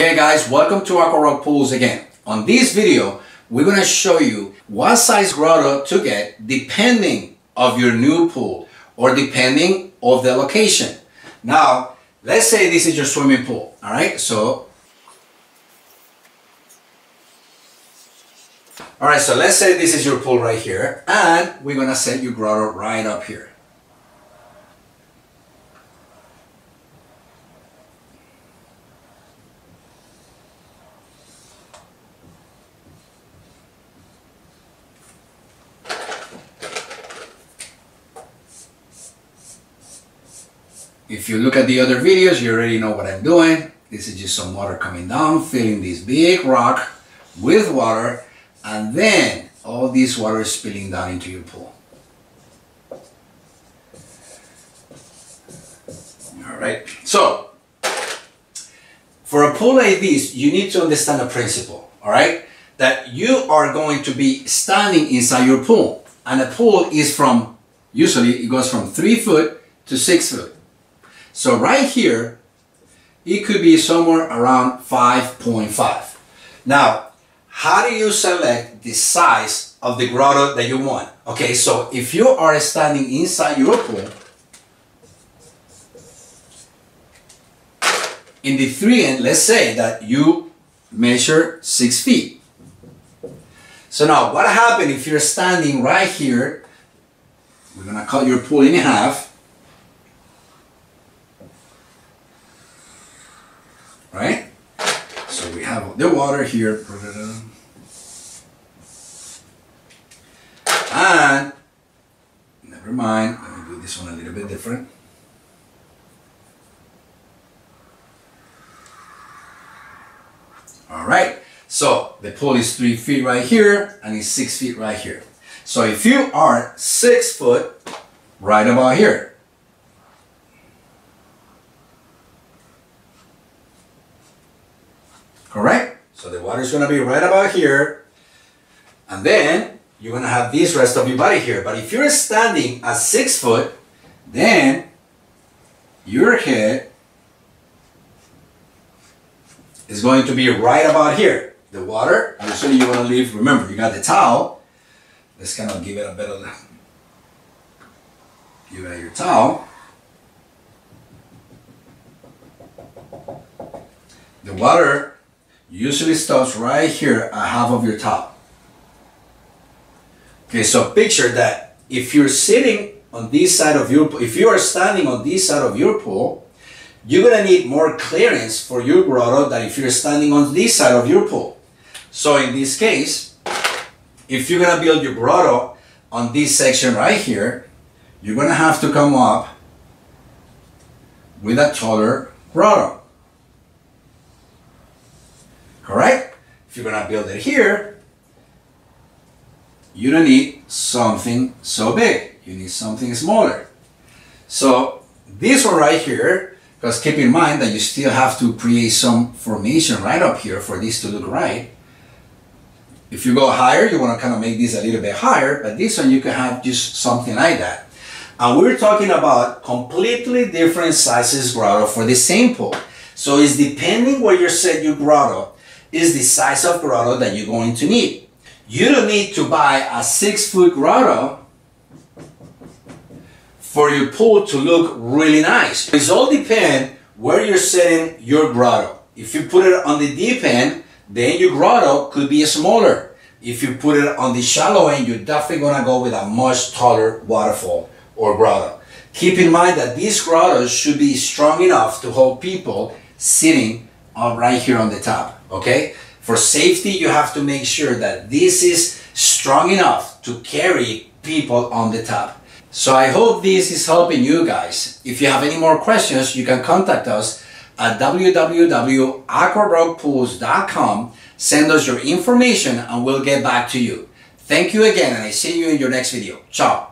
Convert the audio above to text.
Hey guys, welcome to Aquarock Pools again. On this video, we're gonna show you what size grotto to get depending of your new pool or depending of the location. Now, let's say this is your swimming pool, all right? So, all right, so let's say this is your pool right here and we're gonna set your grotto right up here. If you look at the other videos, you already know what I'm doing. This is just some water coming down, filling this big rock with water, and then all this water is spilling down into your pool. All right, so for a pool like this, you need to understand a principle, all right? That you are going to be standing inside your pool, and a pool is from, usually it goes from three foot to six foot. So right here, it could be somewhere around 5.5. Now, how do you select the size of the grotto that you want? Okay, so if you are standing inside your pool, in the three end, let's say that you measure six feet. So now what happens if you're standing right here? We're gonna cut your pool in half right? So we have the water here. And, never mind, let me do this one a little bit different. All right, so the pool is three feet right here and it's six feet right here. So if you are six foot, right about here, So the water is going to be right about here. And then you're going to have this rest of your body here. But if you're standing at six foot, then your head is going to be right about here. The water, usually you want to leave, remember, you got the towel. Let's kind of give it a better, give it your towel. The water usually stops right here at half of your top. Okay, so picture that if you're sitting on this side of your pool, if you are standing on this side of your pool, you're gonna need more clearance for your grotto than if you're standing on this side of your pool. So in this case, if you're gonna build your grotto on this section right here, you're gonna have to come up with a taller grotto. You're gonna build it here, you don't need something so big. You need something smaller. So this one right here, because keep in mind that you still have to create some formation right up here for this to look right. If you go higher, you want to kind of make this a little bit higher, but this one you can have just something like that. And we're talking about completely different sizes grotto for the same pool. So it's depending where you set your grotto, is the size of grotto that you're going to need. You don't need to buy a six foot grotto for your pool to look really nice. It all depend where you're setting your grotto. If you put it on the deep end, then your grotto could be smaller. If you put it on the shallow end, you're definitely gonna go with a much taller waterfall or grotto. Keep in mind that these grottos should be strong enough to hold people sitting right here on the top okay? For safety, you have to make sure that this is strong enough to carry people on the top. So I hope this is helping you guys. If you have any more questions, you can contact us at www.aquarockpools.com. Send us your information and we'll get back to you. Thank you again and I see you in your next video. Ciao.